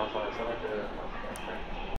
好好，说到。